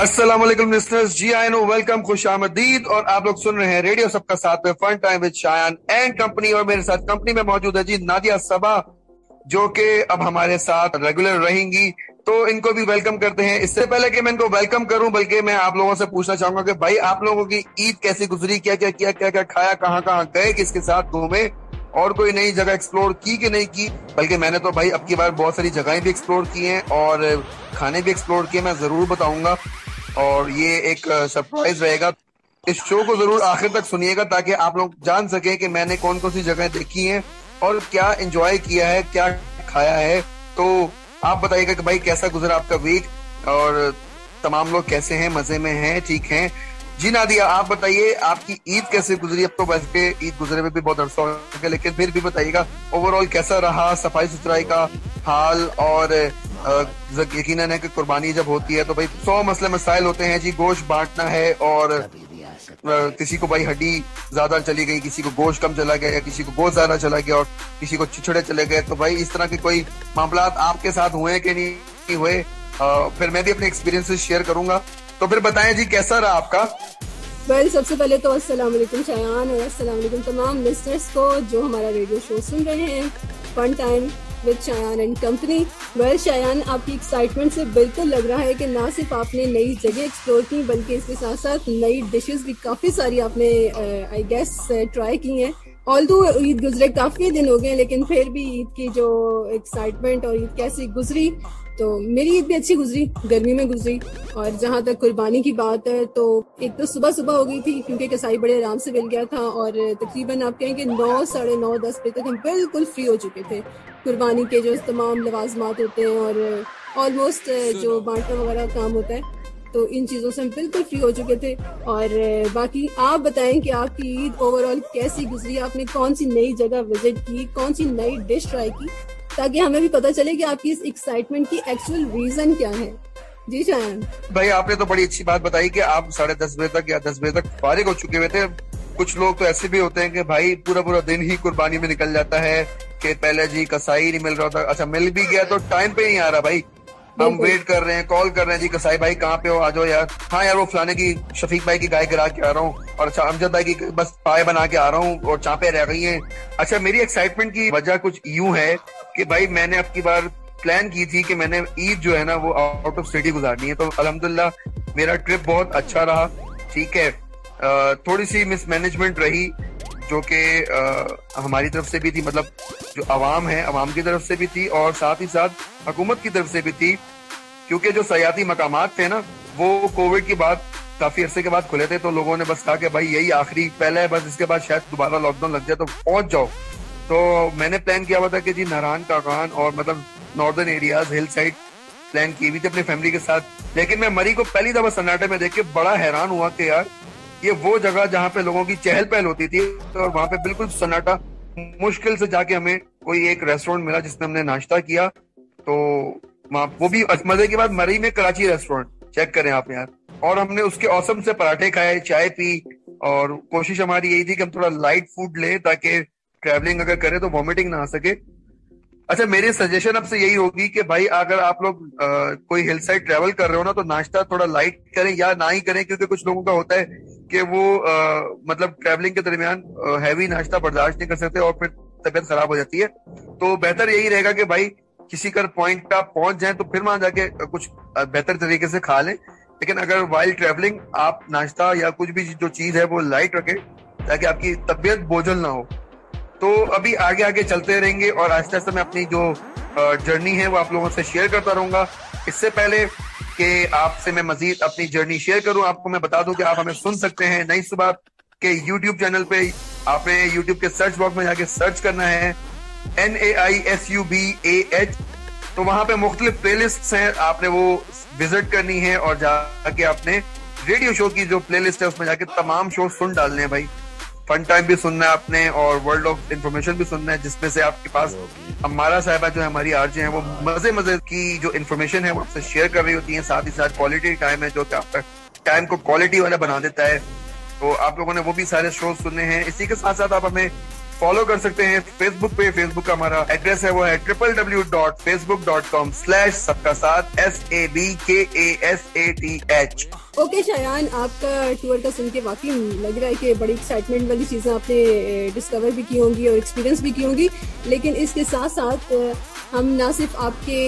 Listeners जी I know welcome खुश आमदीद और आप लोग सुन रहे हैं रेडियो सबका साथ में fun time with Shayan and company और मेरे साथ कंपनी में मौजूद है जी नादिया सबा, जो कि अब हमारे साथ रेगुलर रहेंगी। तो इनको भी वेलकम करते हैं। इससे पहले कि मैं इनको वेलकम करूँ, बल्कि मैं आप लोगों से पूछना चाहूँगा कि भाई, आप लोगों की ईद कैसी गुजरी? क्या क्या, किया, क्या क्या खाया? कहाँ कहाँ गए? किसके साथ घूमे? और कोई नई जगह एक्सप्लोर की कि नहीं की? बल्कि मैंने तो भाई, अब की बार बहुत सारी जगहें भी एक्सप्लोर की हैं और खाने भी एक्सप्लोर किए, मैं ज़रूर बताऊँगा। और ये एक सरप्राइज़ रहेगा। इस शो को ज़रूर आखिर तक सुनिएगा ताकि आप लोग जान सके कि मैंने कौन कौन सी जगह देखी हैं और क्या एंजॉय किया है, क्या खाया है। तो आप बताइएगा कि भाई कैसा गुजरा आपका वीक और तमाम लोग कैसे हैं, मज़े में हैं, ठीक हैं। जी नादिया, आप बताइए, आपकी ईद कैसे गुजरी? अब तो वैसे ईद गुजरे में भी बहुत अरसा हो लेकिन फिर भी बताइएगा ओवरऑल कैसा रहा सफ़ाई सुथराई का हाल और यकीन है कि कुर्बानी जब होती है तो भाई सौ मसले मसाइल होते हैं जी गोश्त बांटना है और किसी को भाई हड्डी ज़्यादा चली गई किसी को गोश्त कम चला गया किसी को गोश्त ज़्यादा चला गया और किसी को छिछड़े चले गए तो भाई इस तरह के कोई मामला आपके साथ हुए कि नहीं हुए फिर मैं भी अपने एक्सपीरियंसेस शेयर करूँगा। तो फिर बताएँ जी कैसा रहा आपका? वेल well, सबसे पहले तो अस्सलाम वालेकुम शायान और अस्सलाम वालेकुम तमाम लिस्टर्स को जो हमारा रेडियो शो सुन रहे हैं fun time with Shayan and company well Shayan आपकी एक्साइटमेंट से बिल्कुल लग रहा है कि ना सिर्फ़ आपने नई जगह एक्सप्लोर की, बल्कि इसके साथ साथ नई डिशेस भी काफ़ी सारी आपने आई गेस ट्राई की हैं। ऑल दो ईद गुजरे काफ़ी दिन हो गए लेकिन फिर भी ईद की जो एक्साइटमेंट और ईद कैसी गुजरी तो मेरी ईद भी अच्छी गुजरी, गर्मी में गुजरी। और जहाँ तक कुर्बानी की बात है तो एक तो सुबह सुबह हो गई थी, क्योंकि कसाई बड़े आराम से मिल गया था, और तकरीबन आप कहें कि नौ, साढ़े नौ, दस बजे तक हम बिल्कुल फ्री हो चुके थे। कुर्बानी के जो तमाम लवाजमात होते हैं और ऑलमोस्ट जो बांटना वगैरह काम होता है तो इन चीज़ों से हम बिल्कुल फ्री हो चुके थे। और बाकी आप बताएँ कि आपकी ईद ओवरऑल कैसी गुजरी? आपने कौन सी नई जगह विज़िट की? कौन सी नई डिश ट्राई की? ताकि हमें भी पता चले कि आपकी इस एक्साइटमेंट की एक्चुअल रीजन क्या है। जी शायन भाई आपने तो बड़ी अच्छी बात बताई कि आप साढ़े दस बजे तक या दस बजे तक फारिग हो चुके हुए थे। कुछ लोग तो ऐसे भी होते हैं कि भाई पूरा पूरा दिन ही कुर्बानी में निकल जाता है। कि पहले जी कसाई नहीं मिल रहा था। अच्छा मिल भी गया तो टाइम पे नहीं आ रहा भाई। हम वेट कर रहे हैं कॉल कर रहे हैं। जी कसाई भाई कहाँ पे हो? आ जाओ यार। हाँ यार वो फलाने की शफीक भाई की गाय गिरा के आ रहा हूँ। और अच्छा अमजद भाई की बस पाए बना के आ रहा हूँ और चापे रह गई हैं। अच्छा मेरी एक्साइटमेंट की वजह कुछ यूँ है कि भाई मैंने अब की बार प्लान की थी कि मैंने ईद जो है ना वो आउट ऑफ़ सिटी गुजारनी है। तो अलहमदुल्ला मेरा ट्रिप बहुत अच्छा रहा। ठीक है। थोड़ी सी मिसमैनेजमेंट रही। जो कि हमारी तरफ़ से भी थी मतलब जो आवाम है आवाम की तरफ़ से भी थी और साथ ही साथ हुकूमत की तरफ़ से भी थी। क्योंकि जो सयाती मकाम थे ना, वो कोविड की बाद काफ़ी अरसे के बाद खुले थे तो लोगों ने बस कहा कि भाई, यही आखिरी पहले है, बस इसके बाद शायद दोबारा लॉकडाउन लग जाए तो पहुँच जाओ। तो मैंने प्लान किया हुआ था कि जी नारायण काकान और मतलब northern areas hill side plan की हुई थी अपनी फैमिली के साथ। लेकिन मैं मरी को पहली दफ़ा सन्नाटे में देख के बड़ा हैरान हुआ कि यार ये वो जगह जहाँ पे लोगों की चहल पहल होती थी और वहाँ पे बिल्कुल सन्नाटा, मुश्किल से जाके हमें कोई एक रेस्टोरेंट मिला जिसमें हमने नाश्ता किया। तो वहाँ वो भी मज़े के बाद मरी में कराची रेस्टोरेंट चेक करें आप यार। और हमने उसके औसम से पराठे खाए, चाय पी और कोशिश हमारी यही थी कि हम थोड़ा लाइट फ़ूड ले ताकि ट्रेवलिंग अगर करें तो वॉमिटिंग ना आ सके। अच्छा मेरी सजेशन आपसे यही होगी कि भाई अगर आप लोग कोई हिल साइड ट्रेवल कर रहे हो ना तो नाश्ता थोड़ा लाइट करें या ना ही करें क्योंकि कुछ लोगों का होता है कि वो आ, मतलब ट्रेवलिंग के दरमियान हैवी नाश्ता बर्दाश्त नहीं कर सकते और फिर तबीयत खराब हो जाती है। तो बेहतर यही रहेगा कि भाई किसी कर पॉइंट पे आप पहुँच जाए तो फिर वहाँ जाके कुछ बेहतर तरीके से खा लें। लेकिन अगर वाइल्ड ट्रेवलिंग आप नाश्ता या कुछ भी जो चीज़ है वो लाइट रखें ताकि आपकी तबीयत बोझल ना हो। तो अभी आगे आगे चलते रहेंगे और आहिस्ता आहिस्ता मैं अपनी जो जर्नी है वो आप लोगों से शेयर करता रहूँगा। इससे पहले कि आपसे मैं मजीद अपनी जर्नी शेयर करूँ, आपको मैं बता दूँ कि आप हमें सुन सकते हैं नई सुबह के यूट्यूब चैनल पे। आपने यूट्यूब के सर्च बॉक्स में जाके सर्च करना है N A I S U B A H तो वहाँ पे मुख्तलिफ़ प्ले लिस्ट हैं, आपने वो विज़िट करनी है और जाके आपने रेडियो शो की जो प्लेलिस्ट है, उसमें जाके तमाम शो सुन डालने हैं भाई। फन टाइम भी सुनना है आपने और वर्ल्ड ऑफ़ इन्फॉर्मेशन भी सुनना है जिसमें से आपके पास हमारा साहिबा जो है हमारी आरजे हैं वो मज़े मज़े की जो इन्फॉर्मेशन है वो आपसे शेयर कर रही होती है। साथ ही साथ क्वालिटी टाइम है जो कि आपका टाइम को क्वालिटी वाला बना देता है। तो आप लोगों ने वो भी सारे शो सुनने हैं। इसी के साथ साथ आप हमें फॉलो कर सकते हैं फेसबुक पे। फेसबुक का हमारा एड्रेस है वो है triple W dot Facebook dot com slash Sabka Saath S A B K A S A T H okay Shayan आपका टूर का सुन के वाकई लग रहा है कि बड़ी एक्साइटमेंट वाली चीज़ें आपने डिस्कवर भी की होंगी और एक्सपीरियंस भी की होंगी। लेकिन इसके साथ साथ हम ना सिर्फ़ आपके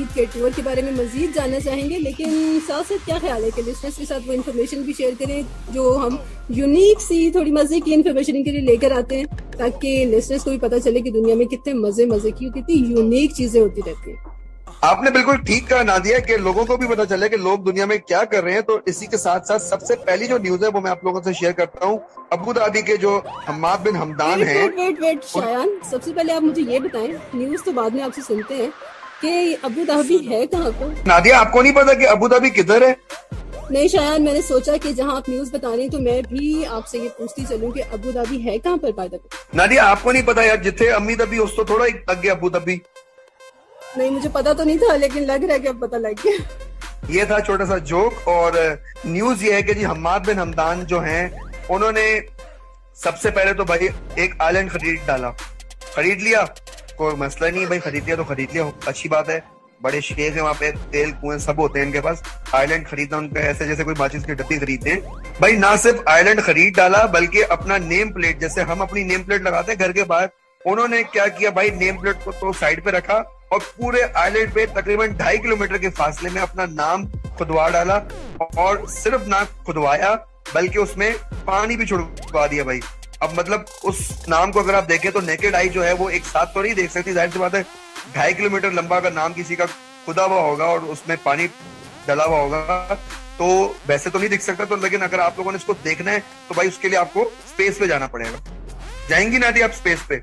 ईद के टूर के बारे में मजीद जानना चाहेंगे, लेकिन साथ साथ क्या ख्याल है कि लिस्टर्स के साथ वो इन्फॉर्मेशन भी शेयर करें, जो हम यूनिक सी थोड़ी मज़े की इन्फॉर्मेशन इनके लिए लेकर आते हैं, ताकि लिस्टर्स को भी पता चले कि दुनिया में कितने मज़े मज़े की, कितनी यूनिक चीज़ें होती रहती है। आपने बिल्कुल ठीक कहा नादिया कि लोगों को भी पता चले कि लोग दुनिया में क्या कर रहे हैं। तो इसी के साथ साथ सबसे पहली जो न्यूज़ है वो मैं आप लोगों से शेयर करता हूँ। अबू धाबी के जो हमाद बिन हमदान है वेट वेट वेट शायान सबसे पहले आप मुझे ये बताएँ न्यूज़ तो बाद में आपसे सुनते हैं कि अबू धाबी है कहाँ को? नादिया आपको नहीं पता कि अबू धाबी किधर है? नहीं शायद मैंने सोचा कि जहाँ आप न्यूज़ बता रहे हैं तो मैं भी आपसे ये पूछती चलूँ कि अबू धाबी है कहाँ पर पायदा नादिया आपको नहीं पता यार जिथे अम्मी दबी उस तो थोड़ा अगे अबू धाबी। नहीं, मुझे पता तो नहीं था, लेकिन लग रहा है कि अब पता लग गया। ये था छोटा सा जोक, और न्यूज़ ये है कि जी हमाद बिन हमदान जो हैं, उन्होंने सबसे पहले तो भाई एक आइलैंड खरीद डाला। खरीद लिया? कोई मसला नहीं, भाई खरीद लिया तो खरीद लिया, अच्छी बात है। बड़े शेख है वहाँ पे, तेल कुएँ सब होते हैं इनके पास। आइलैंड खरीदना उनका ऐसे, जैसे कोई माचिस की डब्बी खरीदते हैं भाई ना सिर्फ़ आइलैंड खरीद डाला, बल्कि अपना नेम प्लेट जैसे हम अपनी नेम प्लेट लगाते हैं घर के बाहर, उन्होंने क्या किया? भाई नेम प्लेट को तो साइड पे रखा और पूरे आइलैंड पे तकरीबन ढाई किलोमीटर के फासले में अपना नाम खुदवा डाला और सिर्फ़ ना खुदवाया, बल्कि उसमें पानी भी छुड़वा दिया भाई। अब मतलब उस नाम को अगर आप देखें तो नेकेड आई जो है वो एक साथ तो नहीं देख सकती, ज़ाहिर सी बात है, ढाई किलोमीटर लंबा अगर नाम किसी का खुदा हुआ होगा और उसमें पानी डला हुआ होगा तो वैसे तो नहीं दिख सकता तो लेकिन अगर आप लोगों ने इसको देखना है तो भाई उसके लिए आपको स्पेस पे जाना पड़ेगा। जाएँगी ना आप स्पेस पे?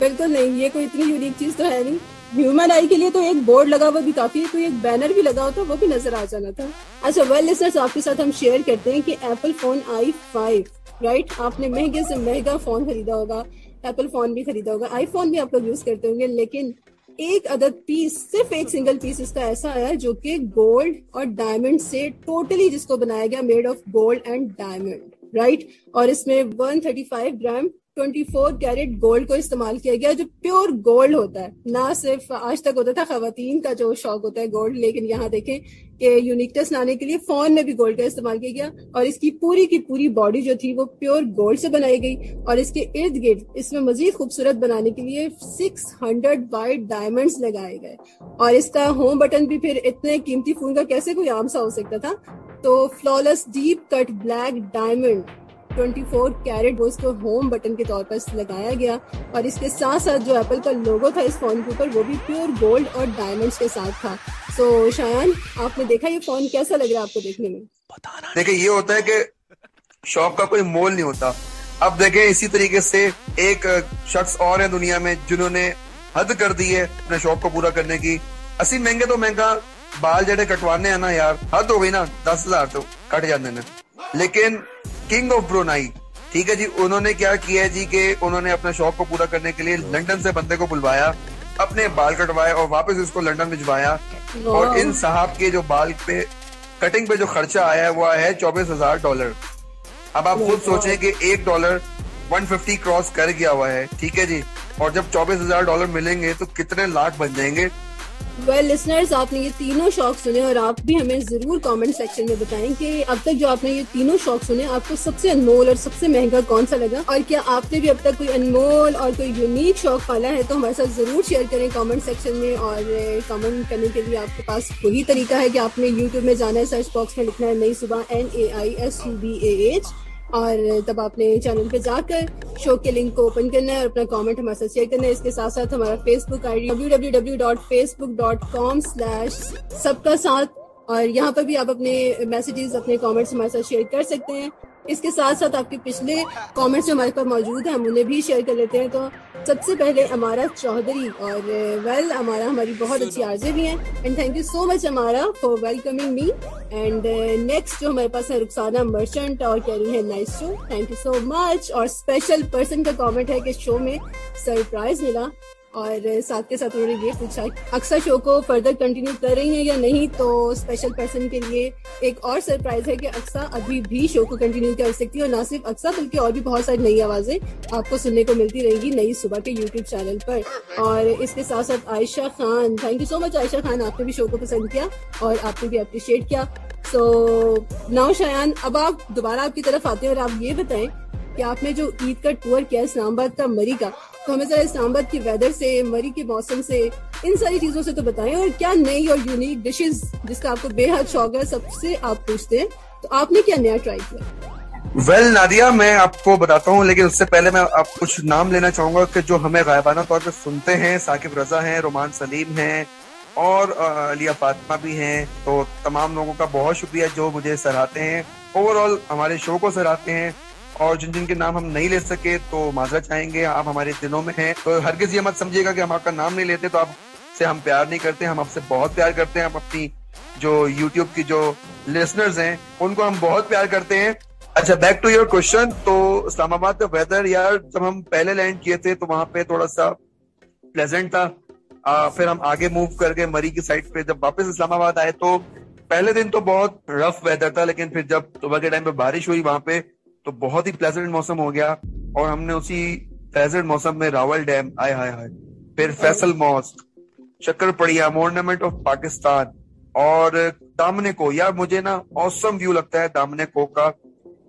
बिल्कुल नहीं, ये कोई इतनी यूनिक चीज़ तो है नहीं। ह्यूमन आई के लिए तो एक बोर्ड लगा हुआ भी काफ़ी है कोई एक बैनर भी लगा होता वो भी नज़र आ जाना था। अच्छा वेल लिसनर्स आपके साथ हम शेयर करते हैं कि Apple phone I five right आपने महँगे से महँगा फ़ोन खरीदा होगा एप्पल फ़ोन भी खरीदा होगा आईफोन भी आप लोग यूज़ करते होंगे, लेकिन एक अदर पीस सिर्फ़ एक सिंगल पीस इसका ऐसा आया जो कि गोल्ड और डायमंड से टोटली जिसको बनाया गया made of gold and diamond right और इसमें 135 ग्राम 24 कैरेट गोल्ड को इस्तेमाल किया गया, जो प्योर गोल्ड होता है। ना सिर्फ़ आज तक होता था खातन का जो शौक होता है गोल्ड, लेकिन यहाँ देखें कि यूनिकनेस लाने के लिए फ़ोन में भी गोल्ड का इस्तेमाल किया गया, और इसकी पूरी की पूरी बॉडी जो थी वो प्योर गोल्ड से बनाई गई, और इसके इर्द गिर्द इसमें मजीद खूबसूरत बनाने के लिए 600 वाइट डायमंड्स लगाए गए। और इसका होम बटन भी फिर इतने कीमती फ़ोन का कैसे कोई आम सा हो सकता था? तो flawless deep cut black diamond 24 carat वो इसको होम बटन के तौर पर लगाया गया और इसके साथ साथ जो एप्पल का लोगो था इस फ़ोन के ऊपर वो भी प्योर गोल्ड और डायमंड्स के साथ था। सो so, शायान आपने देखा ये फ़ोन कैसा लग रहा है आपको देखने में? देखिए ये होता है कि शौक का कोई मोल नहीं होता। अब देखें इसी तरीके से एक शख्स और है दुनिया में जिन्होंने हद कर दी है अपने शौक को पूरा करने की। अस्सी महँगे तो महँगा बाल जड़े कटवाने हैं ना यार हद हो गई ना दस हज़ार तो कट जाते हैं। लेकिन किंग ऑफ़ ब्रोनाई। ठीक है जी उन्होंने क्या किया है जी कि उन्होंने अपने शौक को पूरा करने के लिए लंदन से बंदे को बुलवाया अपने बाल कटवाए और वापस इसको लंदन भिजवाया और इन साहब के जो बाल पे कटिंग पे जो खर्चा आया है वो आया है चौबीस हज़ार डॉलर अब आप खुद सोचें कि एक डॉलर 150 क्रॉस कर गया हुआ है ठीक है जी? और जब चौबीस हज़ार डॉलर मिलेंगे तो कितने लाख बन जाएँगे? वेल well, लिसनर्स आपने ये तीनों शौक सुने और आप भी हमें ज़रूर कमेंट सेक्शन में बताएँ कि अब तक जो आपने ये तीनों शौक सुने आपको सबसे अनमोल और सबसे महँगा कौन सा लगा? और क्या आपने भी अब तक कोई अनमोल और कोई यूनिक शौक पाला है? तो हमारे साथ ज़रूर शेयर करें कमेंट सेक्शन में और कमेंट करने के लिए आपके पास वही तरीका है कि आपने यूट्यूब में जाना है सर्च बॉक्स में लिखना है Nai Subah N A I S U B H और तब आपने चैनल पे जाकर शो के लिंक को ओपन करना है और अपना कमेंट हमारे साथ शेयर करना है। इसके साथ साथ हमारा Facebook I D W W dot Facebook dot com slash Sabka Saath. और यहाँ पर भी आप अपने मैसेजेस अपने कमेंट्स हमारे साथ शेयर कर सकते हैं। इसके साथ साथ आपके पिछले कमेंट्स जो हमारे पास मौजूद हैं हम उन्हें भी शेयर कर लेते हैं। तो सबसे पहले अमारा चौधरी और वेल अमारा हमारी बहुत अच्छी आरजे भी हैं। And thank you so much Amara for welcoming me and next जो हमारे पास है रुखसाना मर्चेंट और कह रही है nice show thank you so much और स्पेशल पर्सन का कमेंट है कि शो में सरप्राइज़ मिला। और साथ के साथ उन्होंने ये पूछा अक्सर शो को फर्दर कंटिन्यू कर रही हैं या नहीं तो स्पेशल पर्सन के लिए एक और सरप्राइज़ है कि अक्सा अभी भी शो को कंटिन्यू कर सकती है और ना सिर्फ़ अक्सा, बल्कि और भी बहुत सारी नई आवाज़ें आपको सुनने को मिलती रहेगी नई सुबह के यूट्यूब चैनल पर। और इसके साथ साथ Ayesha Khan thank you so much Ayesha Khan, आपने भी शो को पसंद किया और आपने भी अप्रिशिएट किया। सो नाउ शयान, अब आप दोबारा आपकी तरफ़ आते हैं और आप ये बताएँ कि आपने जो ईद का टूर किया इस्लामाबाद का मरी का तो हमें जरा इस्लामाबाद की वेदर से मरी के मौसम से इन सारी चीज़ों से तो बताएँ और क्या नई और यूनिक डिशेस जिसका आपको बेहद शौक है सबसे आप पूछते हैं। तो आपने क्या नया ट्राई किया? वेल well, नादिया मैं आपको बताता हूँ लेकिन उससे पहले मैं आप कुछ नाम लेना चाहूँगा कि जो हमें गायबाना तौर पर सुनते हैं साकिब रजा हैं रोमान सलीम हैं और अलिया फातिमा भी हैं तो तमाम लोगों का बहुत शुक्रिया जो मुझे सराहते हैं। ओवरऑल हमारे शो को सराहते हैं। और जिन जिन के नाम हम नहीं ले सके तो माजरा चाहेंगे। आप हमारे दिनों में हैं। तो हर किसी मत समझिएगा कि हम आपका नाम नहीं लेते तो आपसे हम प्यार नहीं करते हम आपसे बहुत प्यार करते हैं। हम अपनी जो यूट्यूब की जो लिसनर्स हैं उनको हम बहुत प्यार करते हैं। अच्छा बैक टू योर क्वेश्चन तो इस्लामाबाद का वेदर यार जब हम पहले लैंड किए थे तो वहाँ पे थोड़ा सा प्लेजेंट था। आ, फिर हम आगे मूव करके मरी की साइड पे जब वापस इस्लामाबाद आए तो पहले दिन तो बहुत रफ वेदर था लेकिन फिर जब सुबह के टाइम पे बारिश हुई वहाँ पे तो बहुत ही प्लेजेंट मौसम हो गया और हमने उसी प्लेजेंट मौसम में रावल डैम आए हाय हाय फिर फैसल मॉस्क चक्कर पड़िया मोर्नामेंट ऑफ़ पाकिस्तान और दामने को यार मुझे ना औसम व्यू लगता है दामने को का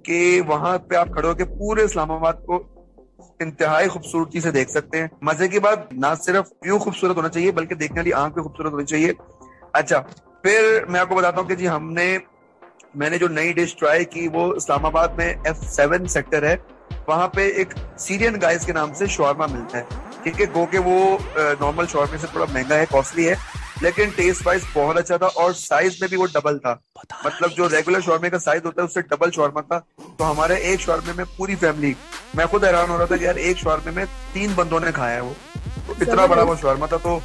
कि वहाँ पे आप खड़े होकर पूरे इस्लामाबाद को इंतहाई खूबसूरती से देख सकते हैं। मज़े की बात ना सिर्फ़ व्यू खूबसूरत होना चाहिए बल्कि देखने वाली आँख भी खूबसूरत होनी चाहिए। अच्छा फिर मैं आपको बताता हूँ कि जी हमने मैंने जो नई डिश ट्राई की वो इस्लामाबाद में एफ़ सेवन सेक्टर है। वहाँ पे एक सीरियन गाइस के नाम से शॉर्मा मिलता है। ठीक है गो के वो नॉर्मल शॉर्मे से थोड़ा महँगा है कॉस्टली है लेकिन टेस्ट वाइज बहुत अच्छा था और साइज़ में भी वो डबल था। मतलब जो रेगुलर शॉर्मे का साइज़ होता है उससे डबल शॉर्मा था। तो हमारे एक शॉर्मे में पूरी फैमिली मैं खुद हैरान हो रहा था कि यार एक शॉर्मे में तीन बंदों ने खाया है वो। तो इतना बड़ा वो शॉर्मा था तो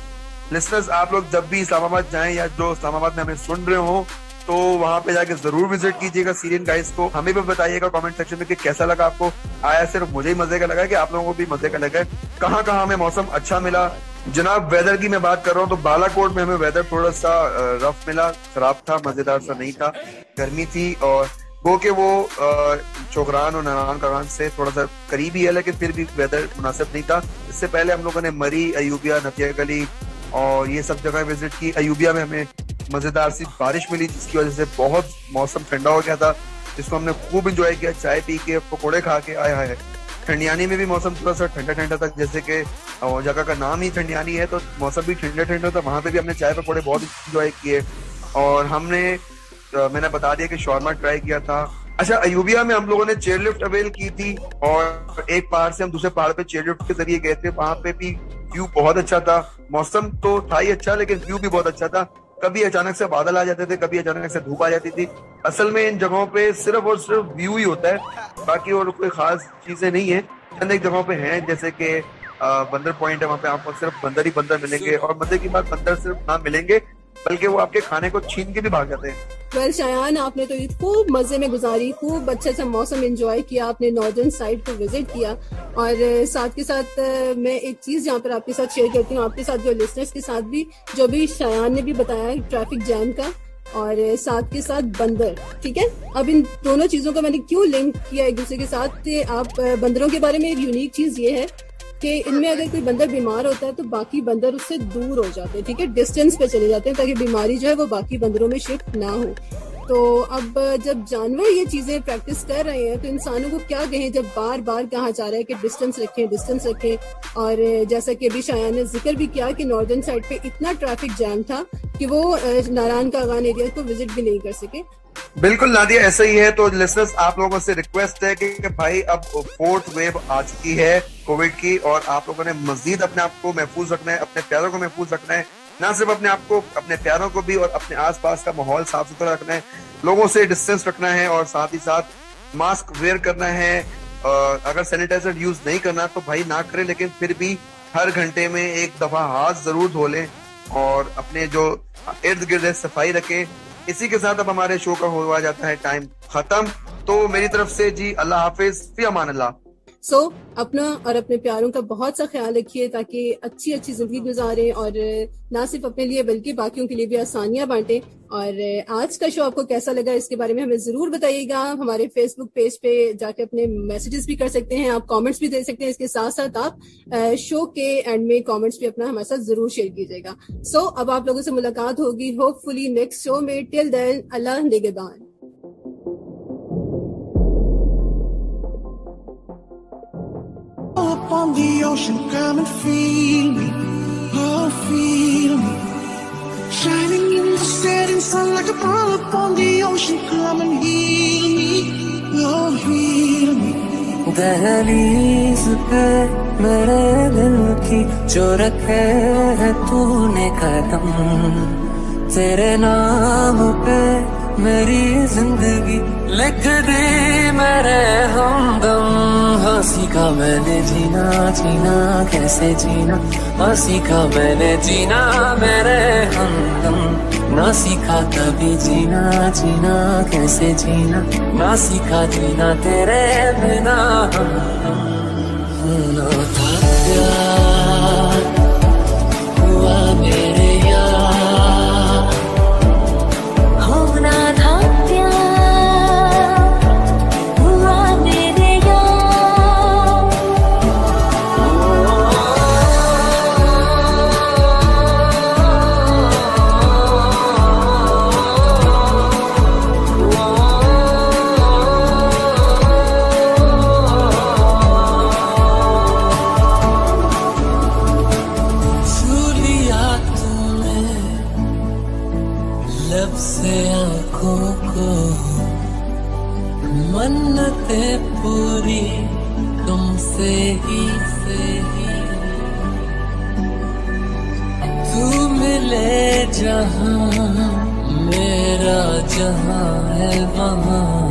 लिस्टर्स आप लोग जब भी इस्लामाबाद जाएँ या जो इस्लामाबाद में हमें सुन रहे हो तो वहाँ पे जाके ज़रूर विज़िट कीजिएगा सीरियन गाइस को। हमें भी बताइएगा कमेंट सेक्शन में कि कैसा लगा आपको। आया सिर्फ़ मुझे ही मज़े का लगा कि आप लोगों को भी मज़े का लगा कहाँ कहाँ हमें मौसम अच्छा मिला? जनाब वेदर की मैं बात कर रहा हूँ तो बालाकोट में हमें वेदर थोड़ा सा रफ मिला। खराब था, मज़ेदार सा नहीं था। गर्मी थी और गो के वो चोकरान और नारायण करान से थोड़ा सा करीब ही है लेकिन फिर भी वेदर मुनासिब नहीं था। इससे पहले हम लोगों ने मरी, अयूबिया नतिया गली और ये सब जगह विज़िट की। अयूबिया में हमें मज़ेदार सी बारिश मिली, जिसकी वजह से बहुत मौसम ठंडा हो गया था। जिसको हमने खूब इंजॉय किया, चाय पी के, पकौड़े खा के आया है। ठंडियानी में भी मौसम थोड़ा सा ठंडा ठंडा था, जैसे कि जगह का नाम ही ठंडियानी है तो मौसम भी ठंडा ठंडा था। वहाँ पे भी हमने चाय पकौड़े बहुत इंजॉय किए। और हमने तो मैंने बता दिया कि शॉर्मा ट्राई किया था। अच्छा अयूबिया में हम लोगों ने चेयर लिफ्ट अवेल की थी, और एक पहाड़ से हम दूसरे पहाड़ पे चेयर लिफ्ट के ज़रिए गए थे। वहाँ पे भी व्यू बहुत अच्छा था। मौसम तो था ही अच्छा लेकिन व्यू भी बहुत अच्छा था। कभी अचानक से बादल आ जाते थे कभी अचानक से धूप आ जाती थी। असल में इन जगहों पे सिर्फ़ और सिर्फ़ व्यू ही होता है। बाकी और कोई खास चीज़ें नहीं है। चंद एक जगहों पे हैं जैसे कि बंदर पॉइंट है वहाँ पे आपको सिर्फ़ बंदर ही बंदर मिलेंगे। और मज़े की बात बंदर सिर्फ़ ना मिलेंगे बल्कि वो आपके खाने को छीन के भी भाग जाते हैं। वेल well, शायान आपने तो ईद खूब मज़े में गुजारी खूब अच्छा सा मौसम एंजॉय किया आपने नॉर्दर्न साइड को विज़िट किया। और साथ के साथ मैं एक चीज़ यहाँ पर आपके साथ शेयर करती हूँ आपके साथ जो लिसनर्स के साथ भी जो भी शायान ने भी बताया ट्रैफ़िक जैम का। और साथ के साथ बंदर ठीक है? अब इन दोनों चीज़ों का मैंने क्यों लिंक किया एक दूसरे के साथ? आप बंदरों के बारे में एक यूनिक चीज़ ये है कि इनमें अगर कोई बंदर बीमार होता है तो बाकी बंदर उससे दूर हो जाते हैं, ठीक है? डिस्टेंस पे चले जाते हैं ताकि बीमारी जो है वो बाकी बंदरों में शिफ्ट ना हो। तो अब जब जानवर ये चीज़ें प्रैक्टिस कर रहे हैं तो इंसानों को क्या कहें जब बार बार कहा जा रहा है कि डिस्टेंस रखें डिस्टेंस रखें? और जैसा कि अभी शाया ने ज़िक्र भी किया कि नॉर्दर्न साइड पे इतना ट्रैफ़िक जैम था कि वो नारायण का अगान एरिया को विज़िट भी नहीं कर सके। बिल्कुल नादिया, ऐसा ही है। तो लिसनर्स आप लोगों से रिक्वेस्ट है कि भाई, अब फोर्थ वेव आ चुकी है कोविड की और आप लोगों ने मजीद अपने आप को महफूज रखना है, अपने प्यारों को महफूज रखना है। ना सिर्फ़ अपने आप को, अपने प्यारों को भी और अपने आसपास का माहौल साफ़ सुथरा रखना है, लोगों से डिस्टेंस रखना है और साथ ही साथ मास्क वेयर करना है। अगर सैनिटाइजर यूज़ नहीं करना तो भाई ना करें, लेकिन फिर भी हर घंटे में एक दफ़ा हाथ ज़रूर धो लें और अपने जो इर्द गिर्द सफ़ाई रखें। इसी के साथ अब हमारे शो का हो जाता है टाइम खत्म। तो मेरी तरफ़ से जी अल्लाह हाफिज, फ़ी अमान अल्लाह। सो so, अपना और अपने प्यारों का बहुत सा ख्याल रखिए ताकि अच्छी अच्छी ज़िंदगी गुजारें और ना सिर्फ़ अपने लिए बल्कि बाकियों के लिए भी आसानियाँ बांटें। और आज का शो आपको कैसा लगा इसके बारे में हमें ज़रूर बताइएगा। हमारे फेसबुक पेज पे जाके अपने मैसेजेस भी कर सकते हैं आप कमेंट्स भी दे सकते हैं। इसके साथ साथ आप शो के एंड में कमेंट्स भी अपना हमारे साथ ज़रूर शेयर कीजिएगा। सो so, अब आप लोगों से मुलाकात होगी। होपफुली नेक्स्ट शो में टिल देन अल्लाह निगेबान। Up on the ocean, come and feel me, oh feel me Shining in the setting sun like a pearl upon the ocean Come and heal me, oh heal me दहलीज पे मेरे दिल की जो रखे है तूने कदम तेरे नाम पे मेरी ज़िंदगी लिख दी मेरे हमदम हाँ सीखा मैंने जीना जीना, कैसे जीना? हाँ सीखा मैंने जीना, मेरे हमदम ना सीखा कभी जीना जीना, कैसे जीना? ना सीखा जीना तेरे बिना। जब से आँखों को मन्नते पूरी तुमसे ही, से ही। तू मिले जहाँ, मेरा जहाँ है वहाँ।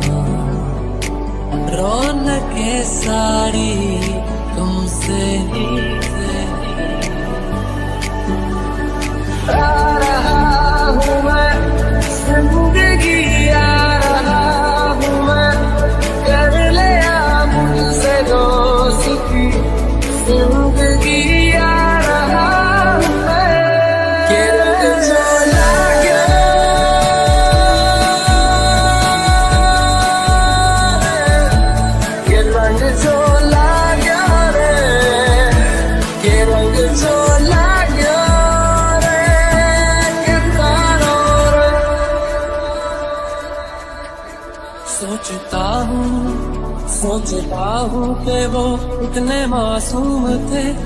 रौन के सारी तुमसे ही, से ही। आ रहा मैं।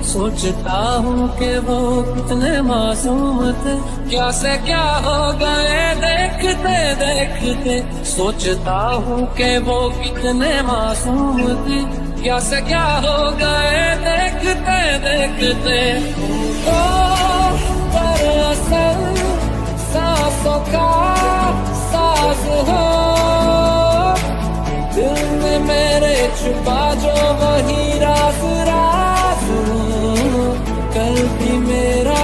सोचता हूँ कि वो कितने मासूम थे। क्या से क्या हो गए, देखते देखते। सोचता हूँ कि वो कितने मासूम थे। क्या से क्या हो गए, देखते देखते। सांसों का सास हो। दिल में मेरे छुपा जो वही रास रास कल भी मेरे